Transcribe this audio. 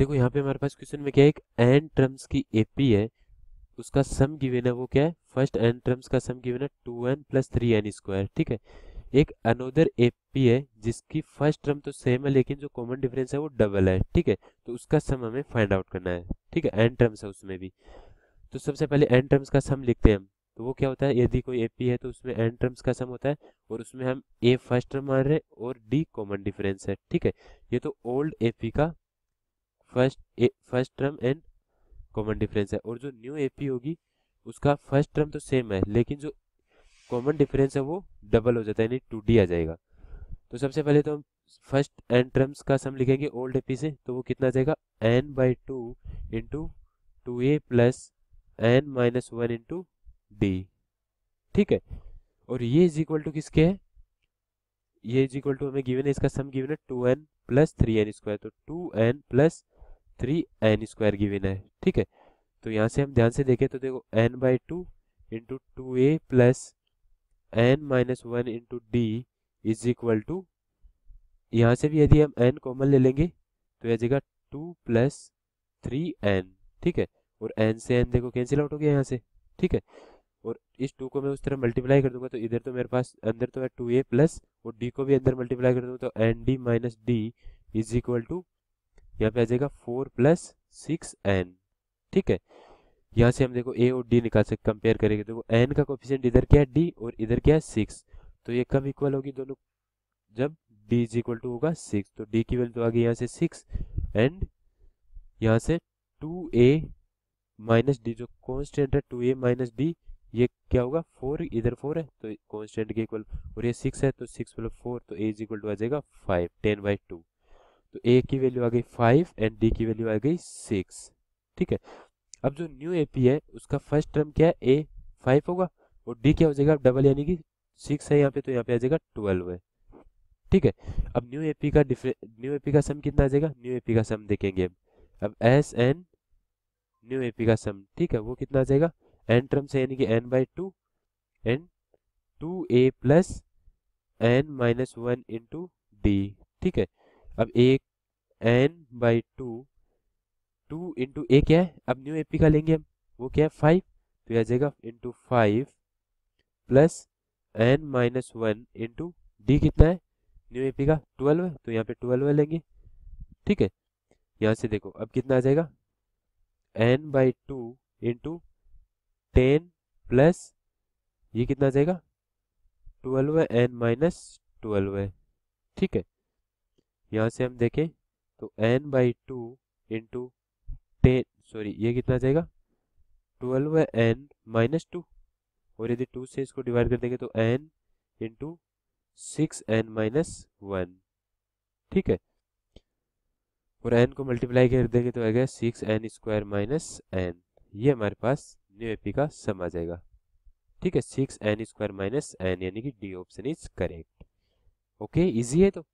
देखो, यहाँ पे हमारे पास क्वेश्चन में क्या है? एक एन टर्म्स की एपी है। उसका सम गिवन है, वो क्या है? फ़र्स्ट एन टर्म्स का सम गिवन है two N plus three N square ठीक है? एक अनोदर एपी है, जिसकी फ़र्स्ट टर्म तो सेम है, लेकिन जो कॉमन डिफरेंस है, वो डबल है, ठीक है? तो उसका सम हमें फाइंड आउट करना है, ठीक है? एन टर्म्स है उसमें भी। तो सबसे पहले एन टर्म्स का सम लिखते हैं हम। तो वो क्या होता है? यदि कोई एपी है तो उसमें एन टर्म्स का सम होता है, और उसमें हम ए फ़र्स्ट टर्म मान रहे हैं, और डी कॉमन डिफरेंस है, ठीक है? ये तो ओल्ड एपी का first first term and common difference है। और जो न्यू एपी होगी, उसका फ़र्स्ट टर्म तो सेम है, लेकिन जो कॉमन डिफरेंस है वो डबल हो जाता है, यानी टू डी आ जाएगा। तो सबसे पहले तो हम फ़र्स्ट एन टर्म्स का सम लिखेंगे ओल्ड एपी से तो वो कितना आ जाएगा? N by two into two A plus N minus one into D ठीक है? और ये इज़ इक्वल टू किसके है? ये इज़ इक्वल टू हमें गिवन है, इसका सम गिवन है two N plus three N square तो two N plus three N square given है, ठीक है? तो यहाँ से हम ध्यान से देखें तो देखो N by two into two A plus N minus one into D is equal to यहाँ से भी यदि हम एन कॉमन ले लेंगे तो यह जाएगा टू प्लस थ्री एन ठीक है? और एन से एन देखो कैंसिल आउट हो गया यहाँ से, ठीक है? और इस टू को मैं उस तरह मल्टीप्लाई कर दूँगा तो इधर तो मेरे पास, अंदर तो है टू ए प्लस और डी को भी अंदर मल्टीप्लाई कर दूँगा तो N D minus D is equal to यहाँ पे आ जाएगा फोर प्लस सिक्स एन। ठीक है? यहाँ से हम देखो ए और डी निकाल सकते कंपेयर करेंगे। देखो एन का कोफिशियंट इधर क्या है? डी और इधर क्या है? सिक्स। तो ये कब इक्वल होगी दोनों? जब डी इज़ इक्वल टू होगा सिक्स। तो डी की वैल्यू तो आ गई यहाँ से सिक्स एंड यहाँ से टू ए माइनस डी जो कॉन्स्टेंट है, टू ए माइनस डी ये क्या होगा? फोर इधर फोर है तो कॉन्स्टेंट के इक्वल और ये सिक्स है तो सिक्स प्लस फोर तो ए इज़ इक्वल टू आ जाएगा फाइव, टेन बाई टू। तो ए की वैल्यू आ गई फाइव एंड डी की वैल्यू आ गई सिक्स ठीक है? अब जो न्यू ए पी है, उसका फ़र्स्ट टर्म क्या है? ए फाइव होगा और डी क्या हो जाएगा? डबल यानी कि सिक्स है यहाँ पे तो यहाँ पे आ जाएगा ट्वेल्व है। ठीक है? अब न्यू एपी का न्यू एपी का सम कितना आ जाएगा? न्यू एपी का सम देखेंगे अब अब एस एन न्यू एपी का सम ठीक है? वो कितना आ जाएगा? एन टर्म से यानी कि N by two N two A plus N minus one into D ठीक है? अब एक N by two two into A क्या है? अब न्यू एपी का लेंगे हम। वो क्या है? फाइव तो आ जाएगा into five plus N minus one into D कितना है? न्यू एपी का ट्वेल्व है तो यहाँ पे ट्वेल्व लेंगे। ठीक है? यहाँ से देखो, अब कितना आ जाएगा? N by two into ten plus ये कितना आ जाएगा? ट्वेल्व एन माइनस ट्वेल्व है। ठीक है? यहाँ से हम देखें तो N by two into ten sorry ये कितना जाएगा? ट्वेल्व एन माइनस टू और यदि टू से इसको डिवाइड कर देंगे तो N into six N minus one ठीक है? और एन को मल्टीप्लाई कर देंगे तो आएगा six N square minus N ये हमारे पास न्यू एपी का सम आ जाएगा। ठीक है? Six N square minus N यानी कि D option is correct okay easy है तो?